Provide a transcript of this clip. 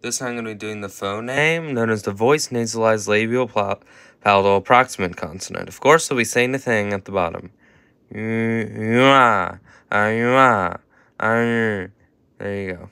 This time I'm going to be doing the phoneme, known as the voice nasalized labial palatal approximant consonant. Of course, I'll be saying the thing at the bottom. There you go.